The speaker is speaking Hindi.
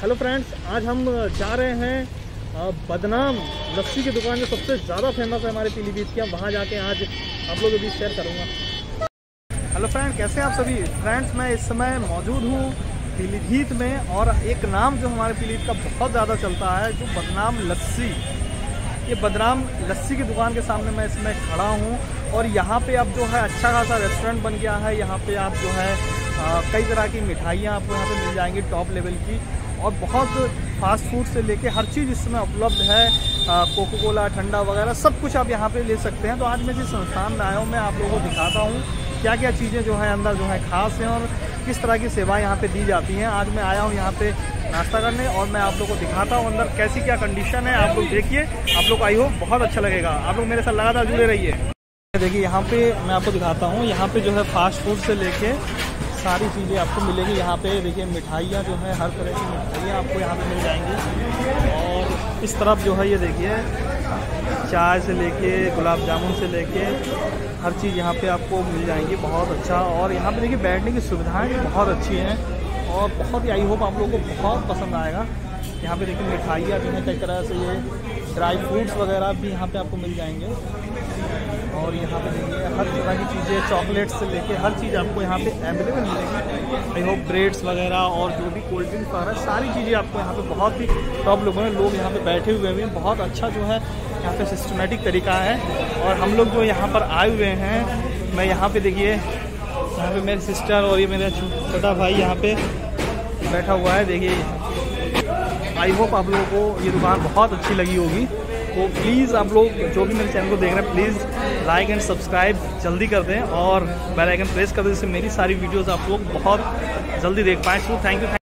हेलो फ्रेंड्स आज हम जा रहे हैं बदनाम लस्सी की दुकान जो सबसे ज़्यादा फ़ेमस है हमारे पीलीभीत की। हम वहाँ जाके आज आप लोगों के बीच शेयर करूँगा। हेलो फ्रेंड कैसे आप सभी? फ्रेंड्स मैं इस समय मौजूद हूँ पीलीभीत में और एक नाम जो हमारे पीलीभीत का बहुत ज़्यादा चलता है, जो बदनाम लस्सी। ये बदनाम लस्सी की दुकान के सामने मैं इसमें खड़ा हूँ और यहाँ पे अब जो है अच्छा खासा रेस्टोरेंट बन गया है। यहाँ पे आप जो है कई तरह की मिठाइयाँ आपको यहाँ पे मिल जाएँगी टॉप लेवल की और बहुत फास्ट फ़ूड से लेके हर चीज़ इसमें उपलब्ध है। कोको कोला ठंडा वगैरह सब कुछ आप यहाँ पे ले सकते हैं। तो आज मैं जिस संस्थान में आया हूँ, मैं आप लोगों को दिखाता हूँ क्या क्या चीज़ें जो है, अंदर जो है खास हैं और किस तरह की सेवाएँ यहाँ पे दी जाती हैं। आज मैं आया हूँ यहाँ पे नाश्ता करने और मैं आप लोग को दिखाता हूँ अंदर कैसी क्या कंडीशन है। आप लोग देखिए, आप लोग आई हो, बहुत अच्छा लगेगा। आप लोग मेरे साथ लगातार जुड़े रहिए। देखिए, यहाँ पे मैं आपको दिखाता हूँ, यहाँ पे जो है फास्ट फ़ूड से लेके सारी चीज़ें आपको मिलेगी। यहाँ पे देखिए मिठाइयाँ जो है, हर तरह की मिठाइयाँ आपको यहाँ पे मिल जाएँगी। और इस तरफ़ जो है, ये देखिए, चाय से लेके, गुलाब जामुन से लेके, हर चीज़ यहाँ पे आपको मिल जाएँगी बहुत अच्छा। और यहाँ पे देखिए, बैठने की सुविधाएँ भी बहुत अच्छी हैं। और बहुत ही आई होप आप लोगों को बहुत पसंद आएगा। यहाँ पे देखिए, मिठाइयाँ जो हैं, कई तरह से ये ड्राई फ्रूट्स वगैरह भी यहाँ पे आपको मिल जाएँगे। और यहाँ पे देखिए हर तरह की चीज़ें चॉकलेट से लेके हर चीज़ आपको यहाँ पे अवेलेबल मिलेगी। आई होप ब्रेड्स वगैरह और जो भी कोल्ड ड्रिंक्स वगैरह, सारी चीज़ें आपको यहाँ पे बहुत ही टॉप लोगों में, लोग यहाँ पे बैठे हुए हैं। बहुत अच्छा जो है, यहाँ पे सिस्टमेटिक तरीका है। और हम लोग जो यहाँ पर आए हुए हैं, मैं यहाँ पे देखिए, यहाँ पे मेरे सिस्टर और ये मेरा छोटा भाई यहाँ पे बैठा हुआ है। देखिए आई होप आप लोगों को ये दुकान बहुत अच्छी लगी होगी। तो प्लीज़ आप लोग जो भी मेरे चैनल को देख रहे हैं प्लीज़ लाइक एंड सब्सक्राइब जल्दी कर दें और बेल आइकन प्रेस कर दें जिससे मेरी सारी वीडियोस आप लोग बहुत जल्दी देख पाएँ। So thank you thank